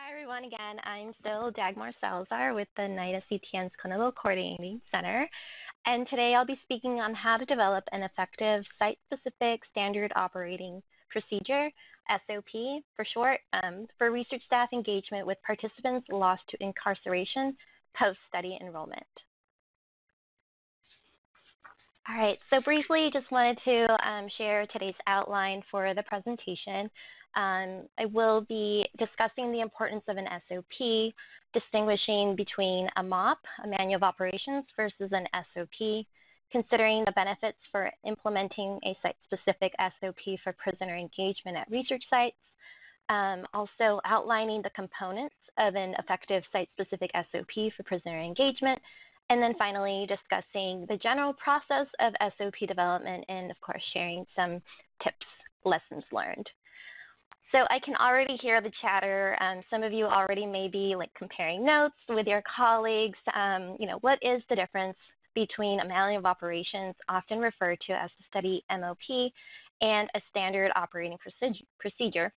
Hi everyone again. I'm still Dagmar Salazar with the NIDA CTN's Clinical Coordinating Center. And today I'll be speaking on how to develop an effective site-specific standard operating procedure, SOP for short, um, for research staff engagement with participants lost to incarceration post-study enrollment. All right, so briefly, just wanted to um, share today's outline for the presentation. Um, I will be discussing the importance of an SOP, distinguishing between a MOP, a manual of operations, versus an SOP, considering the benefits for implementing a site-specific SOP for prisoner engagement at research sites, um, also outlining the components of an effective site-specific SOP for prisoner engagement, and then finally, discussing the general process of SOP development and, of course, sharing some tips, lessons learned. So I can already hear the chatter. Um, some of you already may be like comparing notes with your colleagues. Um, you know, what is the difference between a manual of operations, often referred to as the study MOP, and a standard operating procedure,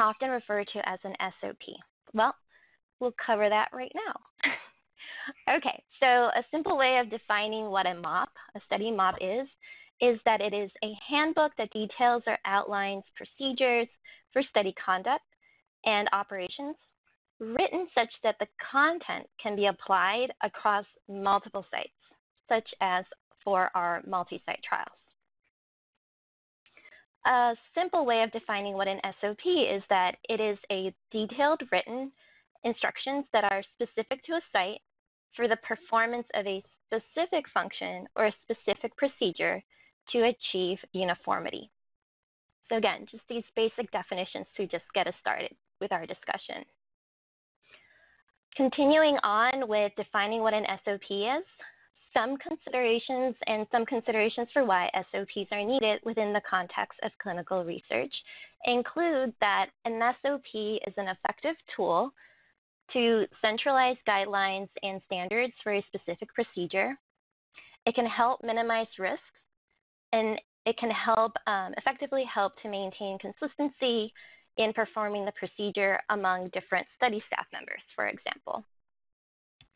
often referred to as an SOP? Well, we'll cover that right now. Okay, so a simple way of defining what a MOP, a study MOP is, is that it is a handbook that details or outlines procedures for study conduct and operations written such that the content can be applied across multiple sites, such as for our multi-site trials. A simple way of defining what an SOP is that it is a detailed written instructions that are specific to a site for the performance of a specific function or a specific procedure to achieve uniformity. So again, just these basic definitions to just get us started with our discussion. Continuing on with defining what an SOP is, some considerations and some considerations for why SOPs are needed within the context of clinical research include that an SOP is an effective tool to centralize guidelines and standards for a specific procedure. It can help minimize risks, and it can help um, effectively help to maintain consistency in performing the procedure among different study staff members, for example.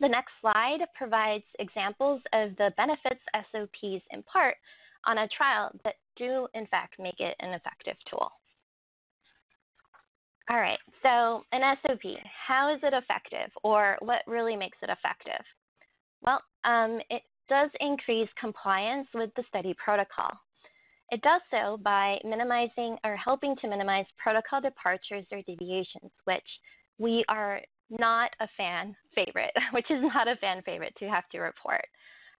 The next slide provides examples of the benefits SOPs impart on a trial that do, in fact, make it an effective tool. All right, so an SOP, how is it effective or what really makes it effective? Well, um, it does increase compliance with the study protocol. It does so by minimizing or helping to minimize protocol departures or deviations, which we are not a fan favorite, which is not a fan favorite to have to report.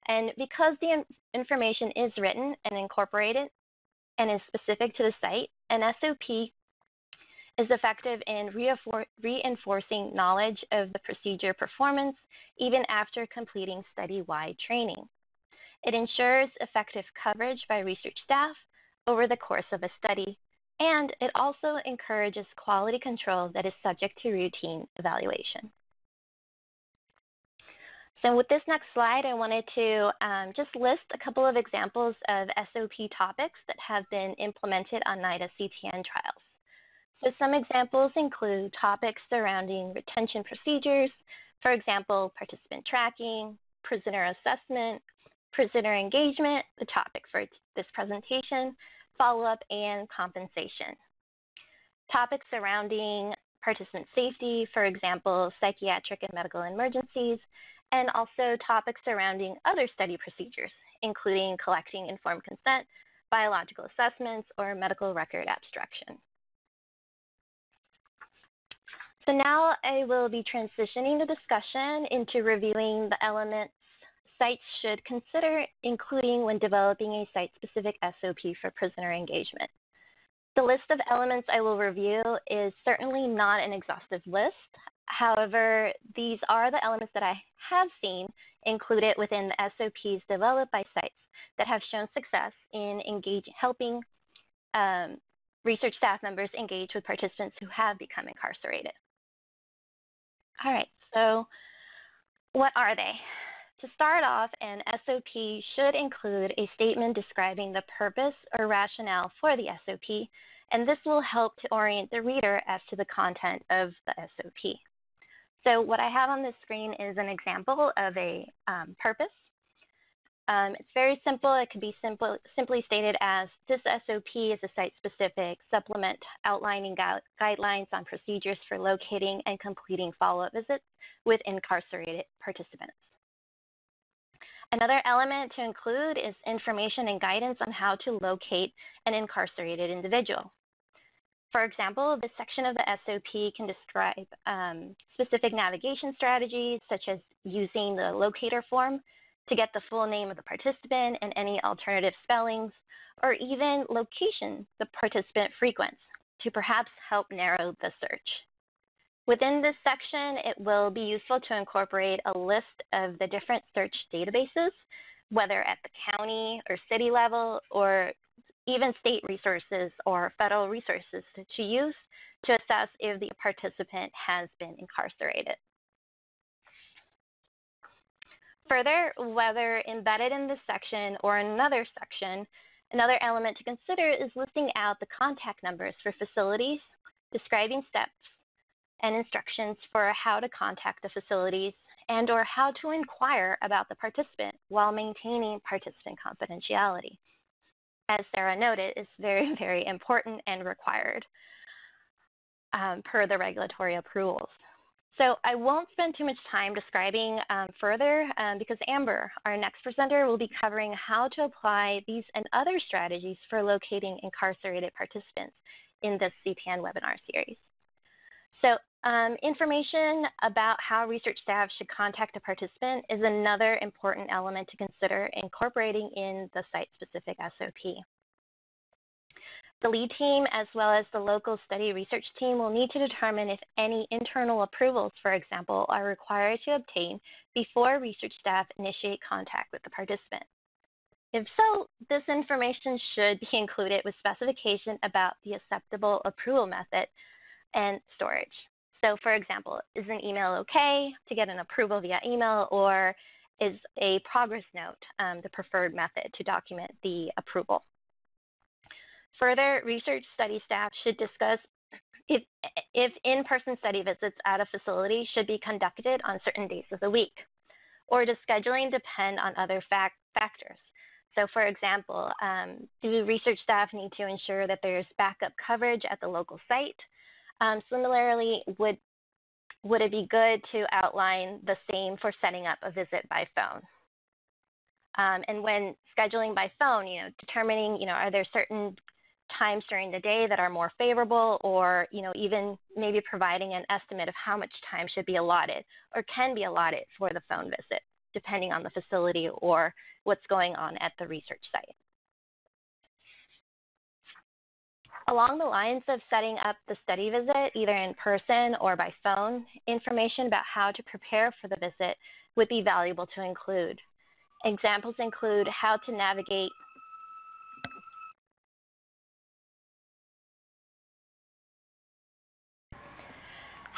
And because the information is written and incorporated and is specific to the site, an SOP is effective in reinforcing knowledge of the procedure performance even after completing study-wide training. It ensures effective coverage by research staff over the course of a study, and it also encourages quality control that is subject to routine evaluation. So with this next slide, I wanted to um, just list a couple of examples of SOP topics that have been implemented on NIDA CTN trials. So some examples include topics surrounding retention procedures, for example, participant tracking, prisoner assessment, prisoner engagement, the topic for this presentation, follow-up, and compensation. Topics surrounding participant safety, for example, psychiatric and medical emergencies, and also topics surrounding other study procedures, including collecting informed consent, biological assessments, or medical record abstraction. So now I will be transitioning the discussion into reviewing the elements sites should consider including when developing a site-specific SOP for prisoner engagement. The list of elements I will review is certainly not an exhaustive list. However, these are the elements that I have seen included within the SOPs developed by sites that have shown success in engage, helping um, research staff members engage with participants who have become incarcerated. All right, so what are they? To start off, an SOP should include a statement describing the purpose or rationale for the SOP and this will help to orient the reader as to the content of the SOP. So what I have on this screen is an example of a um, purpose. Um, it's very simple. It can be simple, simply stated as this SOP is a site-specific supplement outlining gu guidelines on procedures for locating and completing follow-up visits with incarcerated participants. Another element to include is information and guidance on how to locate an incarcerated individual. For example, this section of the SOP can describe um, specific navigation strategies, such as using the locator form to get the full name of the participant and any alternative spellings, or even location the participant frequents to perhaps help narrow the search. Within this section, it will be useful to incorporate a list of the different search databases, whether at the county or city level, or even state resources or federal resources to use to assess if the participant has been incarcerated. Further, whether embedded in this section or another section, another element to consider is listing out the contact numbers for facilities, describing steps and instructions for how to contact the facilities and or how to inquire about the participant while maintaining participant confidentiality. As Sarah noted, is very, very important and required um, per the regulatory approvals. So I won't spend too much time describing um, further um, because Amber, our next presenter, will be covering how to apply these and other strategies for locating incarcerated participants in this CTN webinar series. So um, information about how research staff should contact a participant is another important element to consider incorporating in the site-specific SOP. The lead team as well as the local study research team will need to determine if any internal approvals, for example, are required to obtain before research staff initiate contact with the participant. If so, this information should be included with specification about the acceptable approval method and storage. So for example, is an email okay to get an approval via email or is a progress note um, the preferred method to document the approval? Further, research study staff should discuss if, if in-person study visits at a facility should be conducted on certain days of the week, or does scheduling depend on other fact factors? So for example, um, do research staff need to ensure that there's backup coverage at the local site? Um, similarly, would, would it be good to outline the same for setting up a visit by phone? Um, and when scheduling by phone, you know, determining, you know, are there certain times during the day that are more favorable or, you know, even maybe providing an estimate of how much time should be allotted or can be allotted for the phone visit, depending on the facility or what's going on at the research site. Along the lines of setting up the study visit, either in person or by phone, information about how to prepare for the visit would be valuable to include. Examples include how to navigate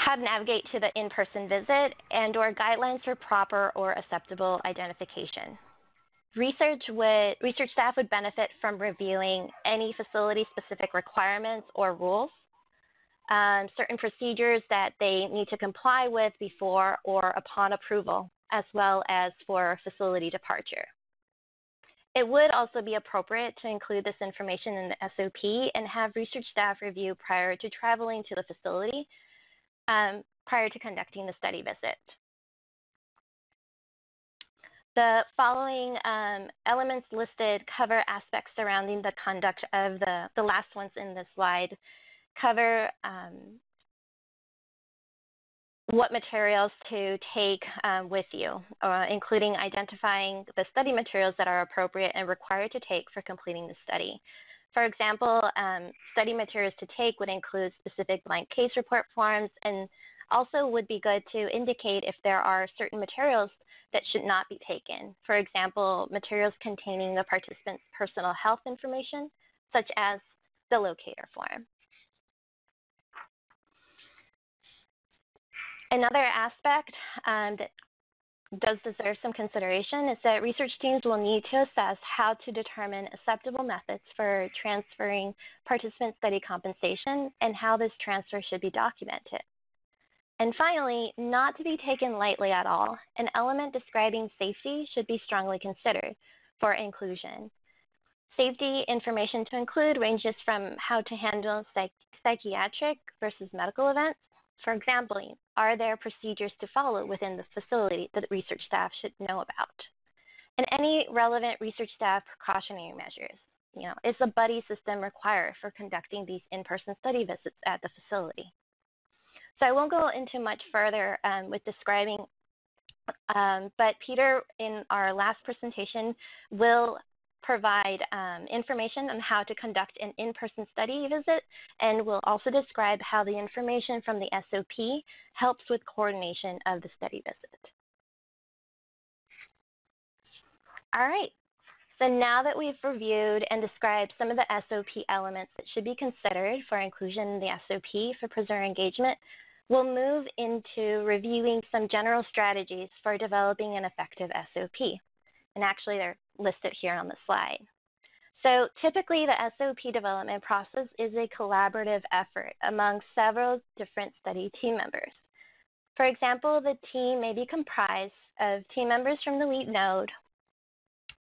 how to navigate to the in-person visit and or guidelines for proper or acceptable identification. Research, would, research staff would benefit from reviewing any facility-specific requirements or rules, um, certain procedures that they need to comply with before or upon approval, as well as for facility departure. It would also be appropriate to include this information in the SOP and have research staff review prior to traveling to the facility um, prior to conducting the study visit. The following um, elements listed cover aspects surrounding the conduct of the, the last ones in this slide, cover um, what materials to take um, with you, uh, including identifying the study materials that are appropriate and required to take for completing the study. For example, um, study materials to take would include specific blank case report forms and also would be good to indicate if there are certain materials that should not be taken. For example, materials containing the participant's personal health information, such as the locator form. Another aspect um, that does deserve some consideration is that research teams will need to assess how to determine acceptable methods for transferring participant study compensation and how this transfer should be documented. And finally, not to be taken lightly at all, an element describing safety should be strongly considered for inclusion. Safety information to include ranges from how to handle psych psychiatric versus medical events. For example, are there procedures to follow within the facility that research staff should know about? And any relevant research staff precautionary measures. You know, is a buddy system required for conducting these in-person study visits at the facility? So I won't go into much further um, with describing, um, but Peter in our last presentation will provide um, information on how to conduct an in-person study visit and will also describe how the information from the SOP helps with coordination of the study visit. All right, so now that we've reviewed and described some of the SOP elements that should be considered for inclusion in the SOP for prisoner engagement, we'll move into reviewing some general strategies for developing an effective SOP. And actually, they're listed here on the slide. So typically the SOP development process is a collaborative effort among several different study team members. For example, the team may be comprised of team members from the LEAD node,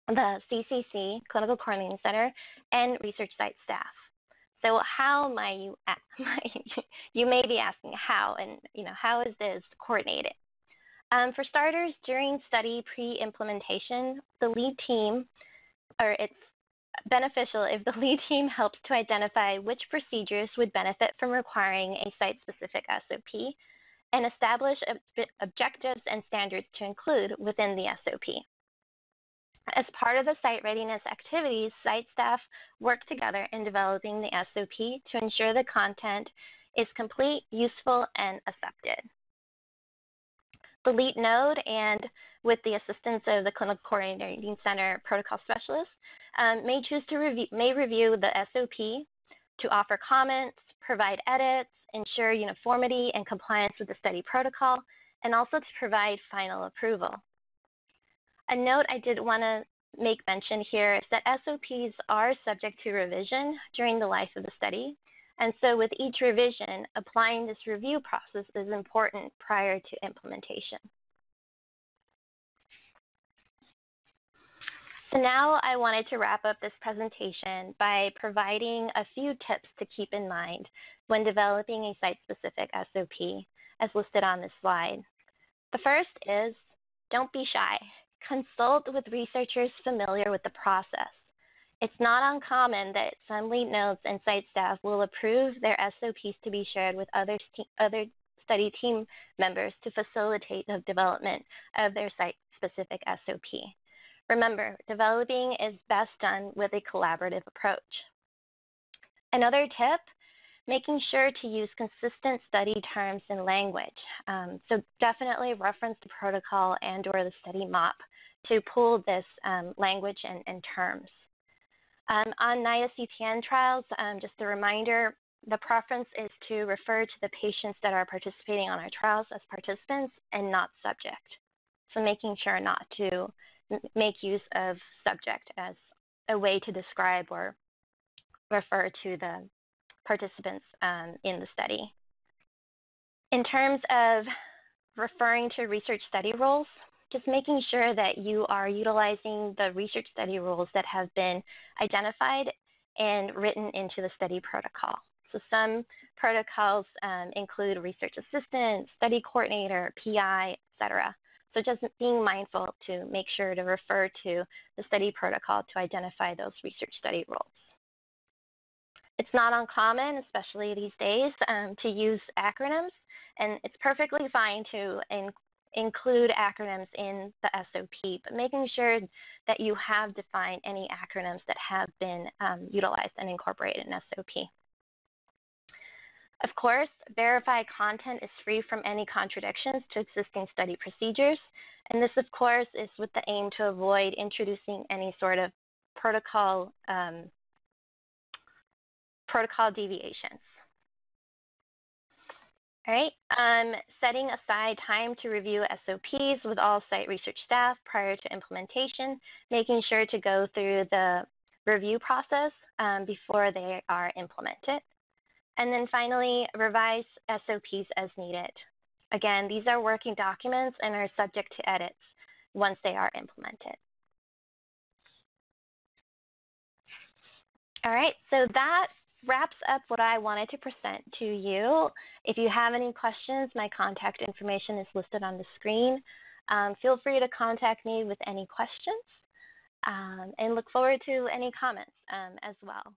the CCC, Clinical Coordinating Center, and research site staff. So how might you, you may be asking how, and you know, how is this coordinated? Um, for starters, during study pre-implementation, the lead team, or it's beneficial if the lead team helps to identify which procedures would benefit from requiring a site-specific SOP and establish ob objectives and standards to include within the SOP. As part of the site readiness activities, site staff work together in developing the SOP to ensure the content is complete, useful, and accepted the node and with the assistance of the Clinical Coordinating Center protocol specialist, um, may choose to review, may review the SOP to offer comments, provide edits, ensure uniformity and compliance with the study protocol, and also to provide final approval. A note I did want to make mention here is that SOPs are subject to revision during the life of the study, and so with each revision, applying this review process is important prior to implementation. So now I wanted to wrap up this presentation by providing a few tips to keep in mind when developing a site-specific SOP as listed on this slide. The first is don't be shy. Consult with researchers familiar with the process. It's not uncommon that some lead nodes and site staff will approve their SOPs to be shared with other, other study team members to facilitate the development of their site-specific SOP. Remember, developing is best done with a collaborative approach. Another tip, making sure to use consistent study terms and language. Um, so definitely reference the protocol and or the study MOP to pull this um, language and, and terms. Um, on NIDA CTN trials, um, just a reminder, the preference is to refer to the patients that are participating on our trials as participants and not subject. So making sure not to make use of subject as a way to describe or refer to the participants um, in the study. In terms of referring to research study roles, just making sure that you are utilizing the research study rules that have been identified and written into the study protocol. So some protocols um, include research assistant, study coordinator, PI, etc. So just being mindful to make sure to refer to the study protocol to identify those research study rules. It's not uncommon, especially these days, um, to use acronyms, and it's perfectly fine to include acronyms in the SOP, but making sure that you have defined any acronyms that have been um, utilized and incorporated in SOP. Of course, verified content is free from any contradictions to existing study procedures, and this, of course, is with the aim to avoid introducing any sort of protocol um, protocol deviations. All right, um, setting aside time to review SOPs with all site research staff prior to implementation, making sure to go through the review process um, before they are implemented. And then finally, revise SOPs as needed. Again, these are working documents and are subject to edits once they are implemented. All right, so that wraps up what I wanted to present to you. If you have any questions, my contact information is listed on the screen. Um, feel free to contact me with any questions um, and look forward to any comments um, as well.